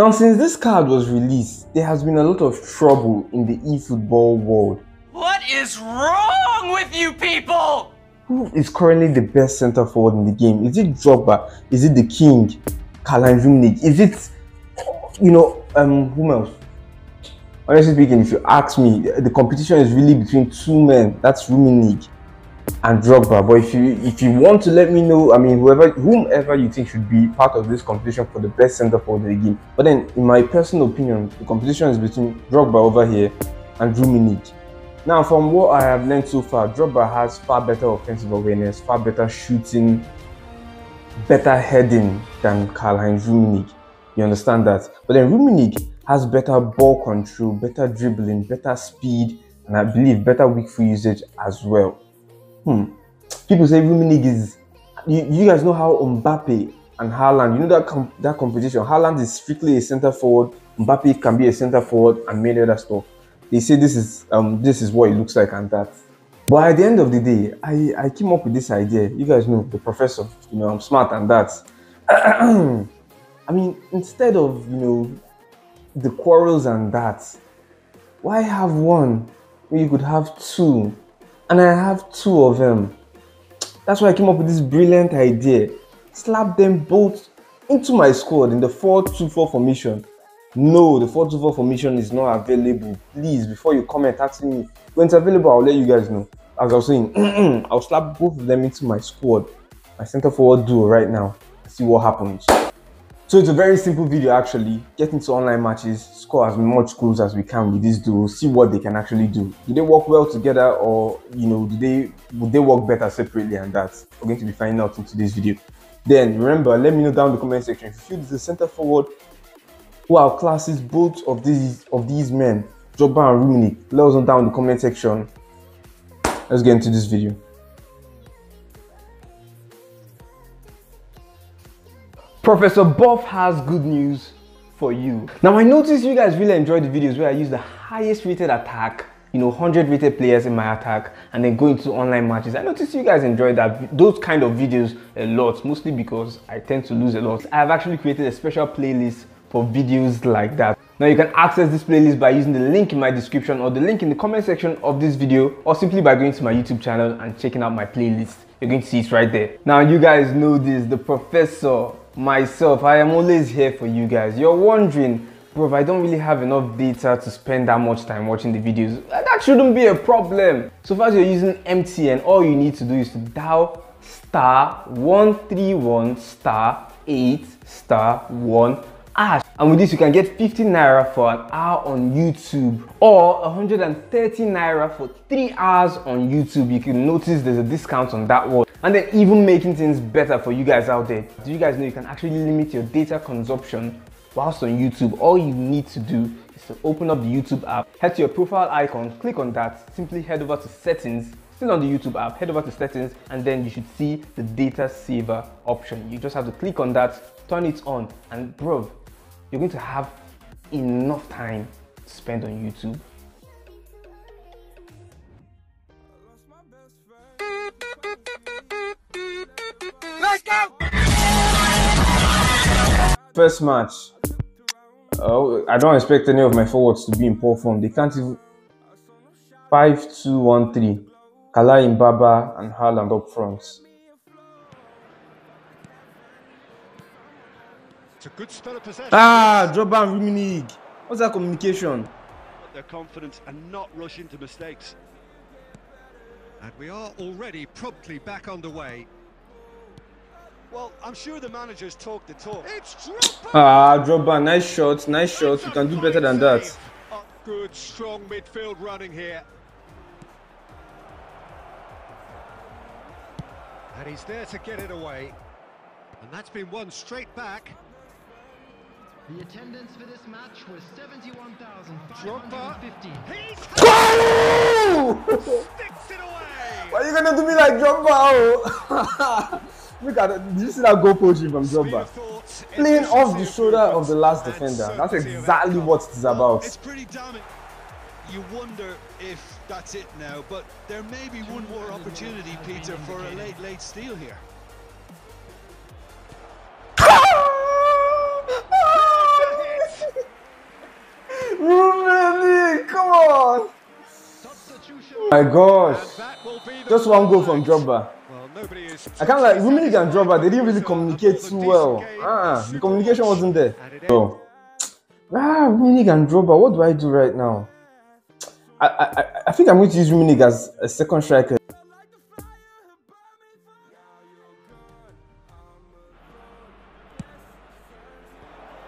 Now, since this card was released, there has been a lot of trouble in the eFootball world. What is wrong with you people? Who is currently the best centre forward in the game? Is it Drogba? Is it the King? Karl-Heinz Rummenigge? Is it, you know, um, whom else? Honestly speaking, if you ask me, the competition is really between two men. That's Rummenigge and Drogba. But if you if you want to let me know, I mean, whoever whomever you think should be part of this competition for the best centre forward the game. But then, in my personal opinion, the competition is between Drogba over here and Rummenigge. Now, from what I have learned so far, Drogba has far better offensive awareness, far better shooting, better heading than Karl-Heinz Rummenigge. You understand that? But then Rummenigge has better ball control, better dribbling, better speed, and I believe better weak foot usage as well. Hmm. People say Rummenigge is. You, you guys know how Mbappe and Haaland, you know that com- that competition. Haaland is strictly a center forward. Mbappe can be a center forward and many other stuff they say this is um this is what it looks like and that but at the end of the day i i came up with this idea you guys know the professor you know i'm smart and that i mean instead of you know the quarrels and that why have one when you could have two and i have two of them that's why i came up with this brilliant idea slap them both into my squad in the 4-2-4 formation no, the 4-2-4 formation is not available. Please, before you comment asking me when it's available, I'll let you guys know. As I was saying, I'll slap both of them into my squad, my center forward duo right now. See what happens. So it's a very simple video actually. Get into online matches, score as much goals as we can with this duo, see what they can actually do. Do they work well together or you know, do they would they work better separately and that? We're going to be finding out in today's video. Then remember, let me know down in the comment section if you feel this is center forward who outclasses both of these of these men, Drogba and Rummenigge. Let us know down in the comment section. Let's get into this video. Professor Bof has good news for you. Now I noticed you guys really enjoyed the videos where I use the highest rated attack you know 100 rated players in my attack and then go into online matches i noticed you guys enjoy that those kind of videos a lot mostly because i tend to lose a lot i have actually created a special playlist for videos like that. Now you can access this playlist by using the link in my description or the link in the comment section of this video or simply by going to my YouTube channel and checking out my playlist. You're going to see it right there. Now you guys know this, the professor, myself, I am always here for you guys. You're wondering, bro, I don't really have enough data to spend that much time watching the videos. That shouldn't be a problem. So far as you're using MTN, all you need to do is to dial star 131 star 8 star 1 ash. And with this you can get 50 naira for an hour on youtube or 130 naira for three hours on youtube. You can notice there's a discount on that one. And then even making things better for you guys out there. Do you guys know you can actually limit your data consumption whilst on youtube? All you need to do is to open up the youtube app. Head to your profile icon click on that simply head over to settings. Still on the YouTube app, head over to settings and then you should see the data saver option. You just have to click on that, turn it on and bro, you're going to have enough time to spend on YouTube. Let's go! First match. Oh, I don't expect any of my forwards to be in poor form. They can't even 5 2 1 3. Kala Mbappe and Haaland up front. It's a good spell of possession. Ah, Drogba and Rummenigge. What's that communication? Their confidence and not rush into mistakes. And we are already promptly back underway. Well, I'm sure the managers talk the talk. It's Drogba! Ah, Drogba, nice shots, nice shots. You can do better than that. good, strong midfield running here. And he's there to get it away. And that's been one straight back. The attendance for this match was 71,550. Sticks it away! Why are you gonna do me like Drogba? Oh. Look at it. Did you see that goal poaching from Drogba? Playing off the shoulder of the last defender. That's exactly what it is about. It's pretty damning. You wonder if that's it now, but there may be one more opportunity, Peter, for a late, late steal here. Rooney, come on! My gosh. Just one goal from Drogba. I can't like Rummenigge and Drogba, they didn't really communicate too well. Ah, the communication wasn't there. So, ah, Rummenigge and Drogba, what do I do right now? I, I, I think I'm going to use Rummenigge as a second striker.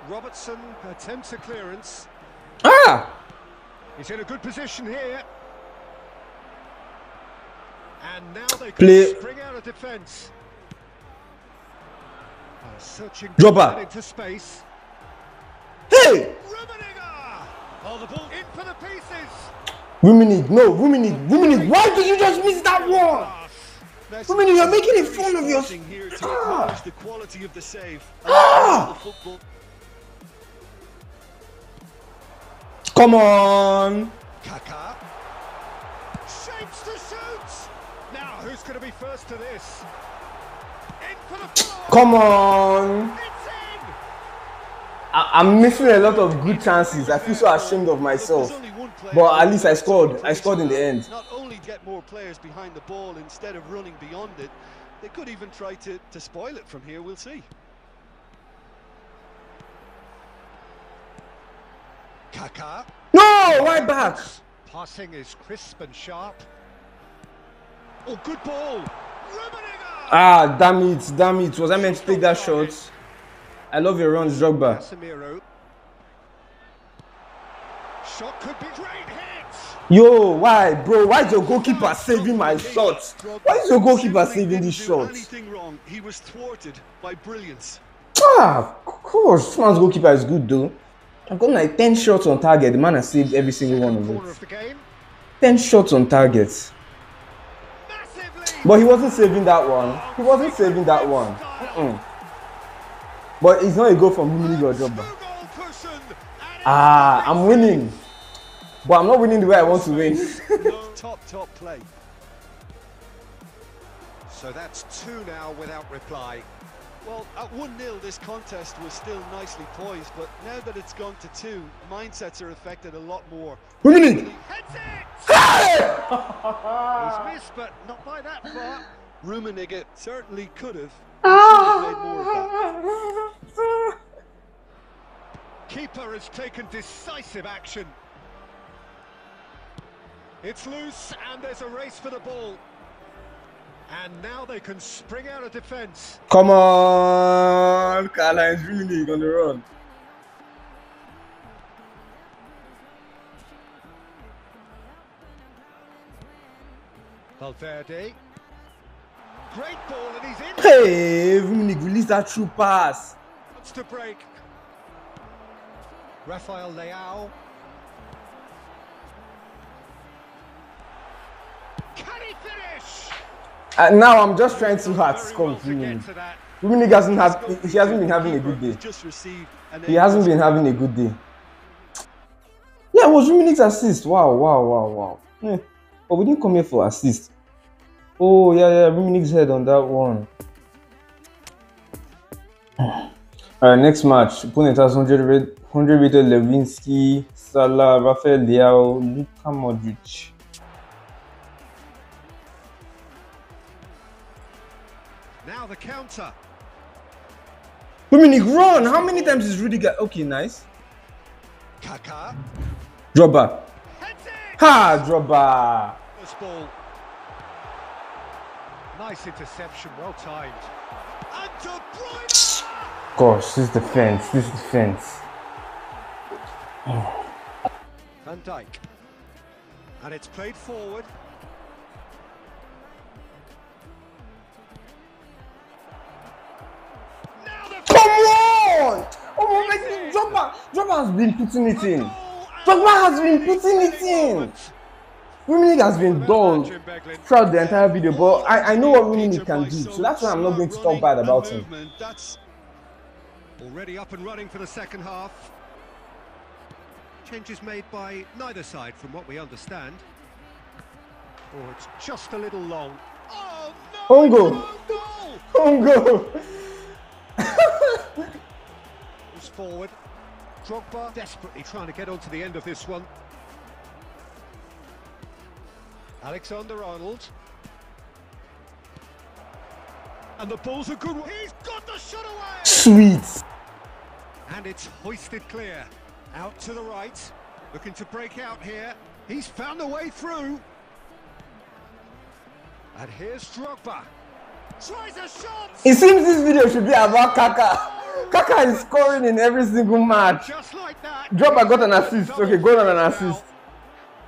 Robertson attempts a clearance. Ah! He's in a good position here. And now they can Play- spring out of defence. Uh, searching Drogba. into space. Hey! Rummenigge! Oh, the ball in for the pieces. Rummenigge, no, Rummenigge, Rummenigge, why did you just miss that one? Rummenigge, you're making a very fool of your- sporting here to Ah. the quality of the save. Ah. Come on! Kaká. Shapes to shoot. Now, who's going to be first to this? In for the. Come on! I, I'm missing a lot of good chances. I feel so ashamed of myself. There's only one player But at least I scored. I scored in the end. Not only get more players behind the ball instead of running beyond it, they could even try to, to spoil it from here. We'll see. Kaká. No! Why back? Passing is crisp and sharp. Oh, good ball. Ah, damn it, damn it. Was I meant to take that shot? I love your runs, Drogba. Shot could be great hit. Yo, why, bro? Why is your goalkeeper saving my shots? Why is your goalkeeper saving these shots? Wrong? He was thwarted by brilliance. Ah, of course. This man's goalkeeper is good though. I've got like 10 shots on target. The man has saved every single one of it. of the game. 10 shots on target. But he wasn't saving that one. He wasn't saving that one. Mm-mm. But it's not a goal from Rummenigge or Ah, I'm winning. But I'm not winning the way I want to win. top top play. So that's two now without reply. Well, at 1 0, this contest was still nicely poised, but now that it's gone to two, mindsets are affected a lot more. Rummenigge! Heads it! He's missed, but not by that far. Rummenigge certainly could have. Should have made more of that. Keeper has taken decisive action. It's loose, and there's a race for the ball. And now they can spring out of defence. Come on! Rummenigge on the run. Valverde. Great ball, and he's in. Hey, Rummenigge, release that true pass. Wants to break. Rafael Leao. Can he finish? And now I'm just trying to Very score well with to get Rummenigge. to that. Rummenigge hasn't had, he hasn't been having a good day. Just received an He hasn't been having a good day. Yeah, it was Rummenigge's assist. Wow, wow, wow, wow. Eh, But we didn't come here for assist. Oh, yeah, yeah, Rummenigge's head on that one. Alright, next match. Opponent has 100 rate, 100 rated Lewinsky, Salah, Rafael Leao, Luka Modric. The counter. Rummenigge, run! How many times is Rudiger? Okay, nice. Drogba. Heads it. Ha! This ball. Nice interception, well timed. And De Bruyne. Gosh, this defense, this defense. Van Dijk. And it's played forward. Come on! Oh my god, Drogba! Drogba has been putting it in. Drogba has been putting it in. Rummenigge has been dull throughout the entire video, but I, I know what Rummenigge can do, so that's why I'm not going to talk bad about him. That's already up and running for the second half. Changes made by neither side, from what we understand. Oh, it's just a little long. Oh no! Own goal. Forward. Drogba desperately trying to get onto the end of this one. Alexander Arnold. And the ball's a good one. He's got the shot away! Sweet. And it's hoisted clear. Out to the right. Looking to break out here. He's found a way through. And here's Drogba. Tries a shot! It seems this video should be about Kaka. Kaka is scoring in every single match. Just like that. Drogba got an assist. Okay, got an assist.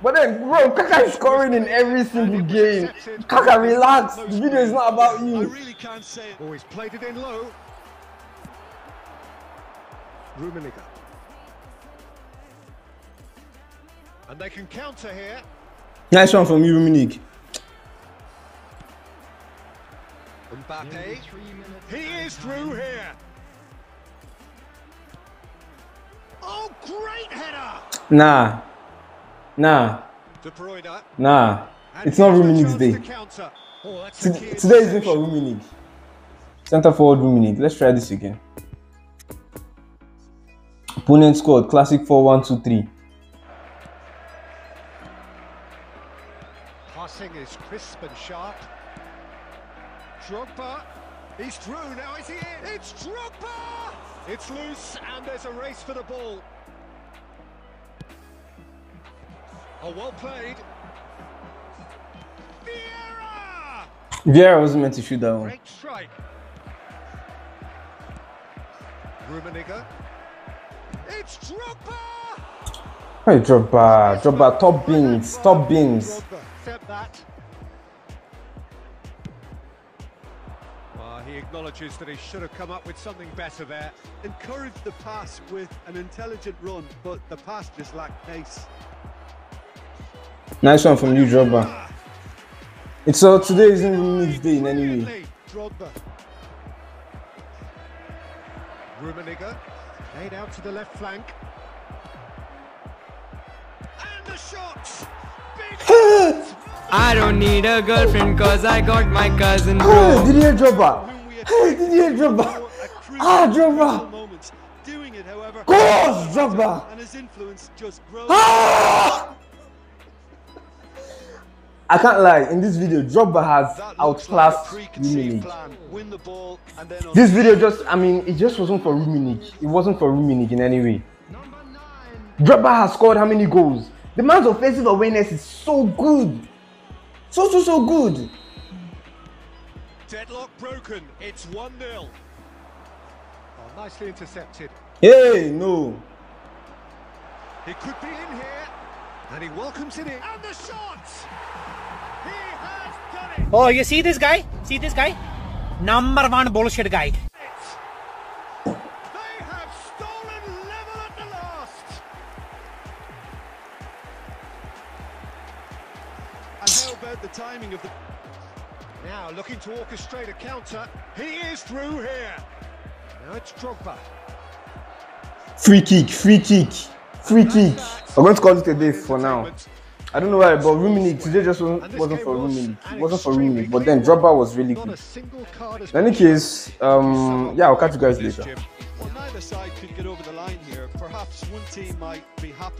But then, bro, Kaka is scoring in every single game. Kaka, relax. The video is not about I you. really can't say it. Oh, played it in low. Rummenigge. And they can counter here. Nice one from you, Rummenigge. Mbappe. He is through here. Nah. Nah. Nah. It's not Rummenigge's chance day. Today is for. Rummenigge. Center forward Rummenigge. Let's try this again. Opponent scored. Classic 4 1 2 3. Passing is crisp and sharp. Drogba. He's through. Now is he in? It's Drogba! It's loose and there's a race for the ball. Oh, well played. Vieira! Vieira wasn't meant to shoot that one. Great strike. Rummenigge. It's Drogba! Hey, Drogba. Drogba. Top bins. Top bins. Drogba, accept. Ah, he acknowledges that he should have come up with something better there. encouraged the pass with an intelligent run, but the pass just lacked pace. Nice one from you, Drogba. It's so today isn't Rummenigge's day in any way. Rummenigge. Laid out to the left flank. And the shot! I don't need a girlfriend cause I got my cousin Hey, did you hear Drogba? Hey, did you hear Drogba? Ah, crucial Drogba. moments. Doing it, however, Gosh, Drogba. and his influence just grows. Ah! I can't lie, in this video, Drogba has That looks like a outclassed preconceived Rummenigge. plan. Win the ball and then on This video just, I mean, it just wasn't for Rummenigge. It wasn't for Rummenigge in any way. Drogba has scored how many goals? The man's offensive awareness is so good. So, so, so good. Deadlock broken. It's 1 0. Oh, nicely intercepted. Hey, no. He could be in here. And he welcomes it in. And the shot! He has done it! Oh, you see this guy? See this guy? Number one bullshit guy. They have stolen level at the last! And how about the timing of the Now looking to orchestrate a counter. He is through here. Now it's Drogba. Free kick, free kick, free kick. I'm going to call it a day for now. I don't know why, but Rummenigge today just wasn't, wasn't for an It wasn't for Rummenigge, but then Drogba was really good. In any case, um, yeah, I'll catch you guys later. Well, neither side could get over the line here. Perhaps one team might be happy.